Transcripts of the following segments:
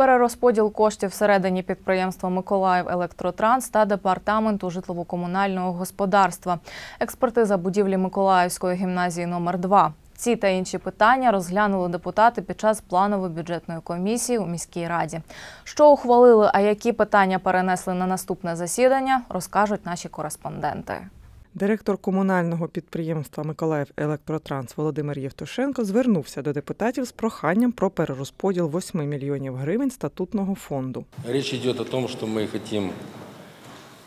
Перерозподіл коштів всередині підприємства Миколаїв Електротранс та департаменту житлово-комунального господарства. Експертиза будівлі Миколаївської гімназії номер 2 Ці та інші питання розглянули депутати під час планової бюджетної комісії у міській раді. Що ухвалили, а які питання перенесли на наступне засідання, розкажуть наші кореспонденти. Директор комунального підприємства Миколаїв Електротранс Володимир Євтушенко звернувся до депутатів з проханням про перерозподіл 8 мільйонів гривень статутного фонду. Речь идет о том, что мы хотим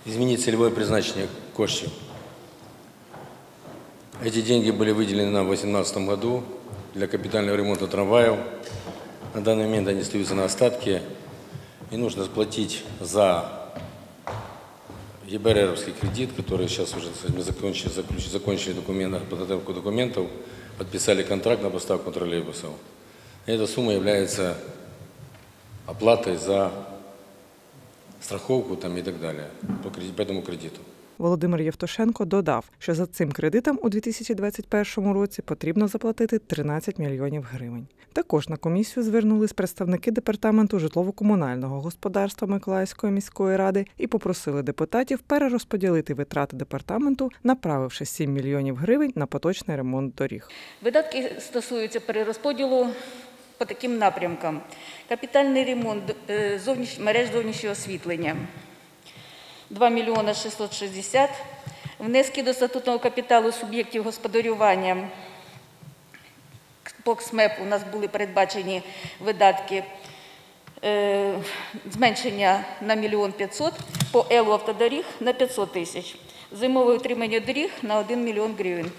изменить целевое призначение коштів. Эти деньги были выделены нам в 2018 году для капитального ремонта трамваев. На данный момент они остаются на остатке. И нужно заплатить за ЕБРРовский кредит, который сейчас уже мы закончили, заключ- закончили документы, подготовку документов, подписали контракт на поставку троллейбусов. И эта сумма является оплатой за страховку там, и так далее по, кредит- по этому кредиту. Володимир Євтушенко додав, що за цим кредитом у 2021 році потрібно заплатити 13 мільйонів гривень. Також на комісію звернулись представники департаменту житлово-комунального господарства Миколаївської міської ради і попросили депутатів перерозподілити витрати департаменту, направивши 7 мільйонів гривень на поточний ремонт доріг. Видатки стосуються перерозподілу по таким напрямкам: капітальний ремонт е, мереж зовнішнього освітлення 2 мільйони 660, внески до статутного капіталу суб'єктів господарювання. По КСМЕП у нас були передбачені видатки е, зменшення на мільйон 500, по ЕЛУ автодоріг на 500 тисяч, зимове утримання доріг на 1 мільйон гривень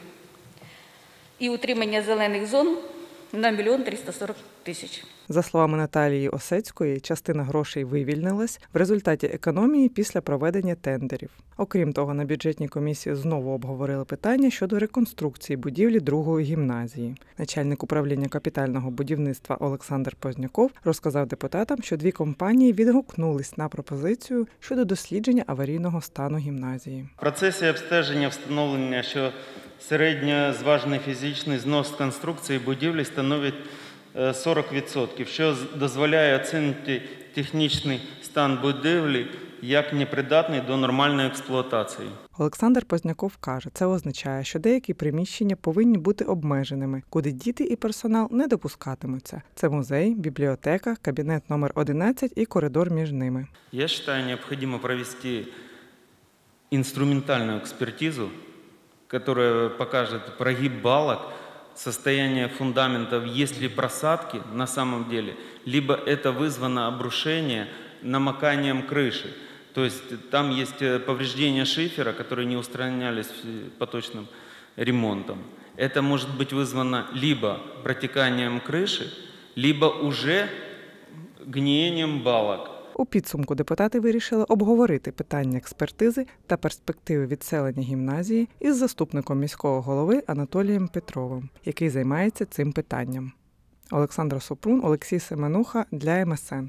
і утримання зелених зон на мільйон 340 тисяч. За словами Наталії Осецької, частина грошей вивільнилась в результаті економії після проведення тендерів. Окрім того, на бюджетній комісії знову обговорили питання щодо реконструкції будівлі другої гімназії. Начальник управління капітального будівництва Олександр Позняков розказав депутатам, що дві компанії відгукнулись на пропозицію щодо дослідження аварійного стану гімназії. В процесі обстеження встановлення, що середньозважений фізичний знос конструкції будівлі становить е, 40%, що дозволяє оцінити технічний стан будівлі як непридатний до нормальної експлуатації. Олександр Позняков каже, це означає, що деякі приміщення повинні бути обмеженими, куди діти і персонал не допускатимуться. Це музей, бібліотека, кабінет номер 11 і коридор між ними. Я считаю, необходимо провести инструментальную экспертизу, которая покажет прогиб балок, состояние фундаментов, есть ли просадки на самом деле, либо это вызвано обрушение намоканием крыши. То есть там есть э, повреждения шифера, которые не устранялись э, поточным ремонтом. Это может быть вызвано либо протеканием крыши, либо уже гниением балок. У підсумку депутати вирішили обговорити питання експертизи та перспективи відселення гімназії із заступником міського голови Анатолієм Петровим, який займається цим питанням. Олександра Супрун, Олексій Семенуха для МСН.